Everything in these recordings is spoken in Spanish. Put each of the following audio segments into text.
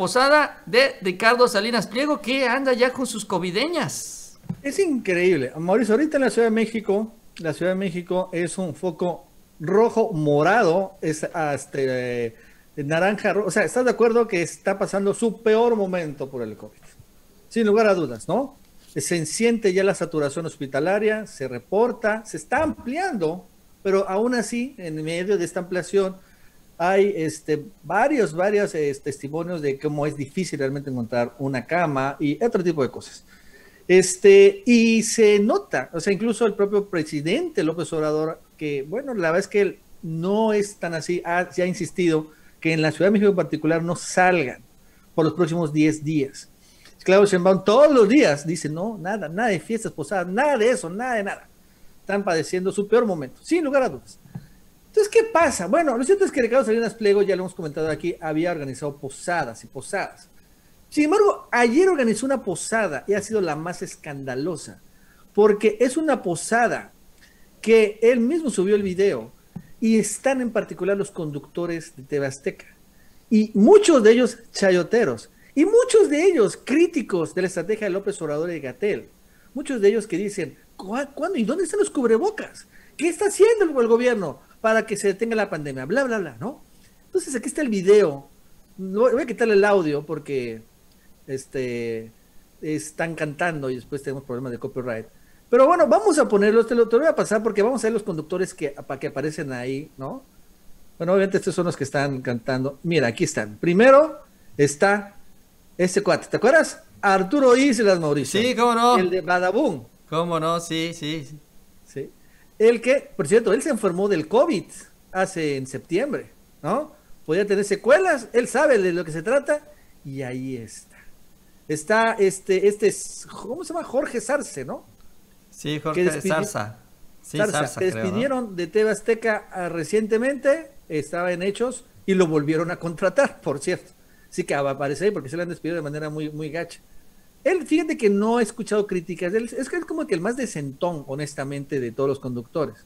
posada de Ricardo Salinas Pliego, que anda ya con sus covideñas. Es increíble. Mauricio, ahorita en la Ciudad de México, la Ciudad de México es un foco rojo, morado, es este, naranja, o sea, ¿estás de acuerdo que está pasando su peor momento por el COVID? Sin lugar a dudas, ¿no? Se siente ya la saturación hospitalaria, se reporta, se está ampliando, pero aún así, en medio de esta ampliación, hay este, varios, varios este, testimonios de cómo es difícil realmente encontrar una cama y otro tipo de cosas. Este, y se nota, o sea, incluso el propio presidente López Obrador, que bueno, la verdad es que él no es tan así, ha, se ha insistido que en la Ciudad de México en particular no salgan por los próximos 10 días. Claudio Sheinbaum todos los días dice, no, nada, nada de fiestas posadas, nada de eso, nada de nada. Están padeciendo su peor momento, sin lugar a dudas. Entonces, ¿qué pasa? Bueno, lo cierto es que Ricardo Salinas Pliego, ya lo hemos comentado aquí, había organizado posadas y posadas. Sin embargo, ayer organizó una posada y ha sido la más escandalosa, porque es una posada que él mismo subió el video y están en particular los conductores de TV Azteca y muchos de ellos chayoteros y muchos de ellos críticos de la estrategia de López Obrador y Gatel. Muchos de ellos que dicen, ¿cuándo y dónde están los cubrebocas? ¿Qué está haciendo el, gobierno para que se detenga la pandemia? Bla, bla, bla, ¿no? Entonces aquí está el video. Voy a quitarle el audio porque este, están cantando y después tenemos problemas de copyright. Pero bueno, vamos a ponerlos, te lo, te voy a pasar porque vamos a ver los conductores que, que aparecen ahí, ¿no? Bueno, obviamente estos son los que están cantando. Mira, aquí están. Primero está este cuate, ¿te acuerdas? Arturo Islas, Mauricio. Sí, cómo no. El de Badabun. Cómo no, sí, sí. Sí. El que, por cierto, él se enfermó del COVID hace en septiembre, ¿no? Podía tener secuelas, él sabe de lo que se trata y ahí está. Está este, este, ¿cómo se llama? Jorge Sarce, ¿no? Sí, Jorge Zarza. Sí, Zarza, despidieron de TV Azteca ah, recientemente, estaba en hechos y lo volvieron a contratar, por cierto. Sí que va a aparecer porque se le han despedido de manera muy, muy gacha. Él, fíjate que no ha escuchado críticas, él, es que es como que el más decentón, honestamente, de todos los conductores.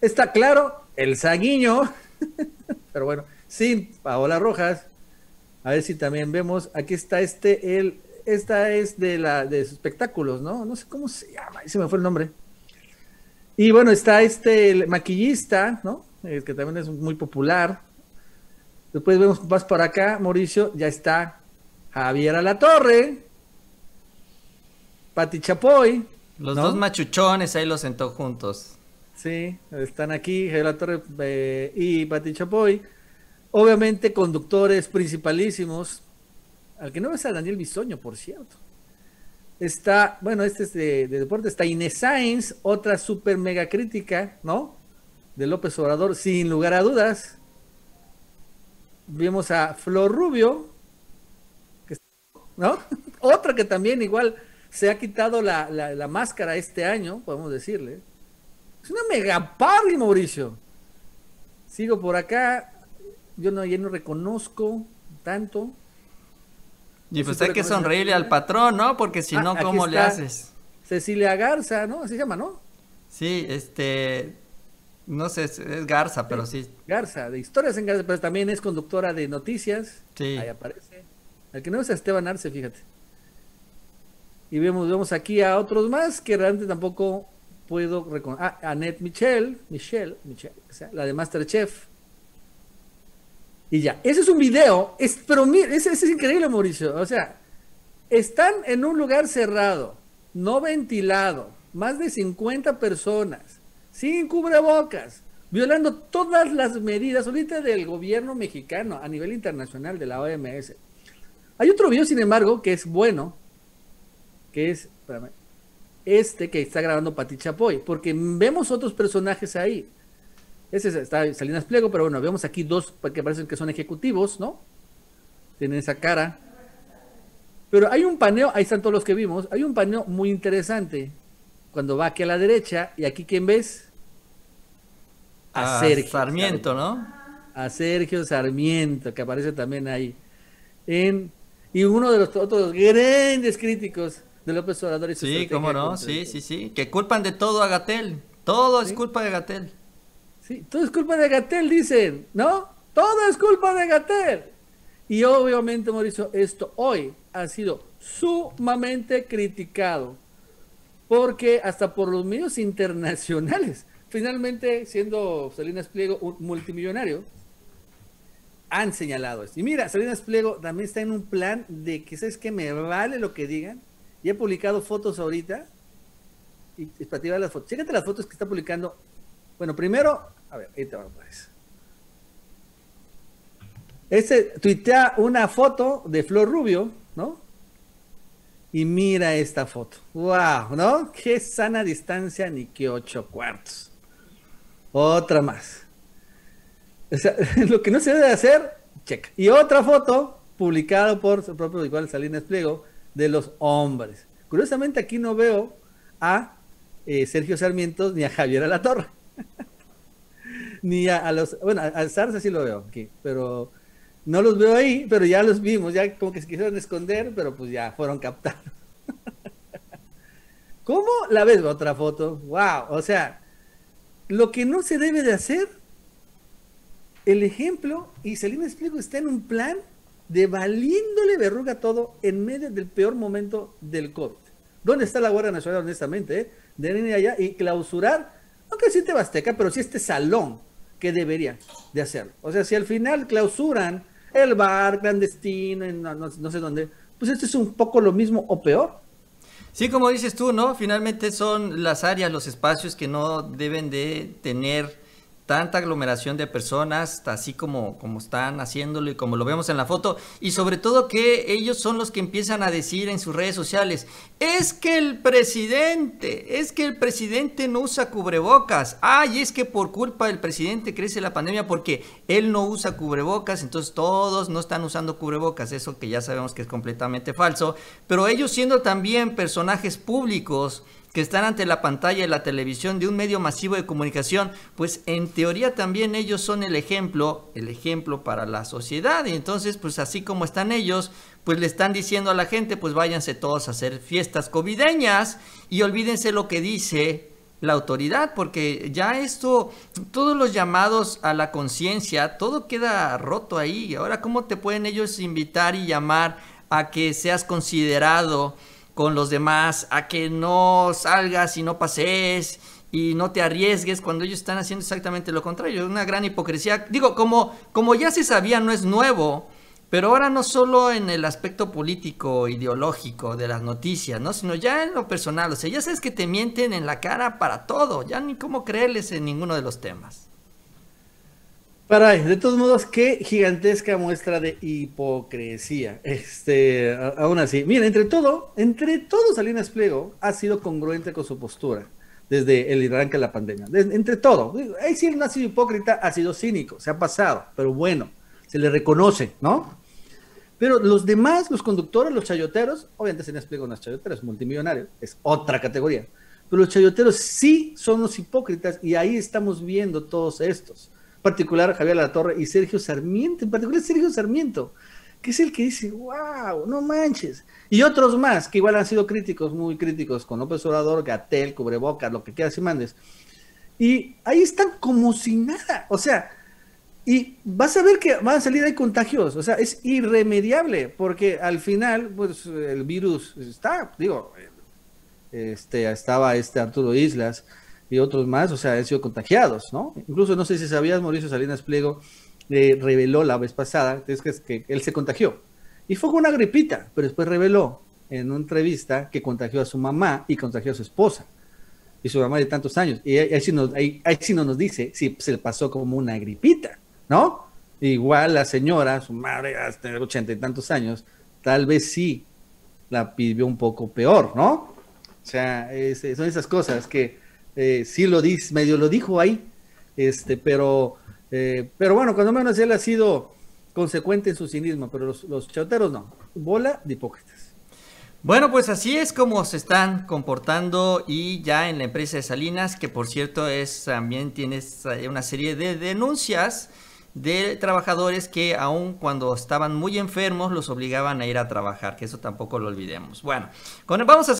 Está claro, el saguiño, pero bueno, sin Paola Rojas. A ver si también vemos, aquí está este, el esta es de la de espectáculos, ¿no? No sé cómo se llama, se me fue el nombre. Y bueno, está este el maquillista, ¿no? El que también es muy popular. Después vemos más por acá, Mauricio, ya está Javier Alatorre, Pati Chapoy. Los dos machuchones ahí los sentó juntos. Sí, están aquí Javier Alatorre eh, y Pati Chapoy. Obviamente conductores principalísimos, al que no ves a Daniel Bisoño, por cierto. Está, bueno, este es de, deporte, está Inés Sainz, otra super mega crítica, ¿no? De López Obrador, sin lugar a dudas. Vemos a Flor Rubio, ¿no? otra que también igual se ha quitado la, máscara este año, podemos decirle. Es una mega party, Mauricio. Sigo por acá. Yo no, ya no reconozco tanto. Y pues hay que sonreírle al patrón, ¿no? Porque si ah, no, ¿cómo le haces? Cecilia Garza, ¿no? Así se llama, ¿no? Sí, este. No sé, es Garza, pero sí. Garza, de historias en Garza, pero también es conductora de noticias. Sí. Ahí aparece. El que no es Esteban Arce, fíjate. Y vemos, vemos aquí a otros más que realmente tampoco puedo reconocer. Ah, Annette Michelle, Michelle, Michelle, o sea, la de Masterchef. Y ya, ese es un video, es, pero mira, ese, es increíble, Mauricio. O sea, están en un lugar cerrado, no ventilado, más de 50 personas, sin cubrebocas, violando todas las medidas ahorita del gobierno mexicano a nivel internacional de la OMS. Hay otro video, sin embargo, que es bueno, que es este que está grabando Pati Chapoy, porque vemos otros personajes ahí. Ese está Salinas Pliego, pero bueno, vemos aquí dos que parecen que son ejecutivos, ¿no? Tienen esa cara. Pero hay un paneo, ahí están todos los que vimos, hay un paneo muy interesante. Cuando va aquí a la derecha, y aquí ¿quién ves? A, Sergio Sarmiento, ¿no? A Sergio Sarmiento, que aparece también ahí. En, y uno de los otros grandes críticos de López Obrador y Sí, cómo no, sí, sí, sí. Que culpan de todo a Gatel. Todo es culpa de Gatel. Sí, todo es culpa de Gatel, dicen, ¿no? Todo es culpa de Gatel. Y obviamente, Mauricio, esto hoy ha sido sumamente criticado, porque hasta por los medios internacionales, finalmente siendo Salinas Pliego un multimillonario, han señalado esto. Y mira, Salinas Pliego también está en un plan de que, ¿sabes qué? Me vale lo que digan. Y he publicado fotos ahorita. Y, y para ti las fotos. Chécate las fotos que está publicando. Bueno, primero, a ver, ahí te va a aparecer. Este tuitea una foto de Flor Rubio, ¿no? Y mira esta foto. ¡Wow! ¿No? Qué sana distancia ni qué ocho cuartos. Otra más. O sea, lo que no se debe hacer, checa. Y otra foto publicada por su propio igual Salinas Pliego de los hombres. Curiosamente aquí no veo a eh, Sergio Sarmiento ni a Javier Alatorre. ni a, a, los, bueno, al Zarza sí lo veo aquí, pero no los veo ahí, pero ya los vimos, ya como que se quisieron esconder, pero pues ya fueron captados. ¿Cómo la ves? Otra foto. Wow, o sea, lo que no se debe de hacer, el ejemplo, y Selena Explico está en un plan de valiéndole verruga todo en medio del peor momento del COVID. ¿Dónde está la Guardia Nacional, honestamente? Eh? De venir allá y clausurar, aunque sí te Basteca, pero sí este salón que debería de hacerlo. O sea, si al final clausuran el bar clandestino, no, no, no sé dónde, pues esto es un poco lo mismo o peor. Sí, como dices tú, ¿no? Finalmente son las áreas, los espacios que no deben de tener tanta aglomeración de personas, así como, como están haciéndolo y como lo vemos en la foto, y sobre todo que ellos son los que empiezan a decir en sus redes sociales, es que el presidente, es que el presidente no usa cubrebocas, ay, es que por culpa del presidente crece la pandemia porque él no usa cubrebocas, entonces todos no están usando cubrebocas, eso que ya sabemos que es completamente falso, pero ellos siendo también personajes públicos, que están ante la pantalla de la televisión de un medio masivo de comunicación, pues en teoría también ellos son el ejemplo, el ejemplo para la sociedad. Y entonces, pues así como están ellos, pues le están diciendo a la gente, pues váyanse todos a hacer fiestas covideñas y olvídense lo que dice la autoridad, porque ya esto, todos los llamados a la conciencia, todo queda roto ahí. Ahora, ¿cómo te pueden ellos invitar y llamar a que seas considerado? Con los demás, a que no salgas y no pases y no te arriesgues cuando ellos están haciendo exactamente lo contrario. Una gran hipocresía. Digo, como, como ya se sabía, no es nuevo, pero ahora no solo en el aspecto político, ideológico de las noticias, ¿no? Sino ya en lo personal. O sea, ya sabes que te mienten en la cara para todo, ya ni cómo creerles en ninguno de los temas. Para, de todos modos, qué gigantesca muestra de hipocresía. Este, aún así, mira, entre todo, entre todo Salinas Pliego ha sido congruente con su postura desde el arranque de la pandemia. entre todo, ahí sí no ha sido hipócrita, ha sido cínico, se ha pasado, pero bueno, se le reconoce, ¿no? Pero los demás, los conductores, los chayoteros, obviamente Salinas Pliego no es chayotero, es multimillonario, es otra categoría. Pero los chayoteros sí son los hipócritas y ahí estamos viendo todos estos particular Javier La Torre y Sergio Sarmiento, en particular Sergio Sarmiento, que es el que dice, wow, no manches. Y otros más, que igual han sido críticos, muy críticos, con López Obrador, Gatel, Cubrebocas, lo que quieras y mandes. Y ahí están como si nada. O sea, y vas a ver que van a salir ahí contagios. O sea, es irremediable, porque al final, pues el virus está, digo, este, estaba este Arturo Islas, y otros más, o sea, han sido contagiados, ¿no? Incluso no sé si sabías, Mauricio Salinas Pliego eh, reveló la vez pasada es que, él se contagió. Y fue con una gripita, pero después reveló en una entrevista que contagió a su mamá y contagió a su esposa. Y su mamá de tantos años. Y ahí, sí, nos, ahí, sí no nos dice si se le pasó como una gripita, ¿no? Igual la señora, su madre, hasta ochenta y tantos años, tal vez sí la pidió un poco peor, ¿no? O sea, son esas cosas que eh, sí lo dice, medio lo dijo ahí, este, pero, eh, pero bueno, cuando menos él ha sido consecuente en su cinismo, pero los, los chauteros no, bola de hipócritas. Bueno, pues así es como se están comportando y ya en la empresa de Salinas, que por cierto es también tienes una serie de denuncias de trabajadores que aun cuando estaban muy enfermos los obligaban a ir a trabajar, que eso tampoco lo olvidemos. Bueno, con, vamos a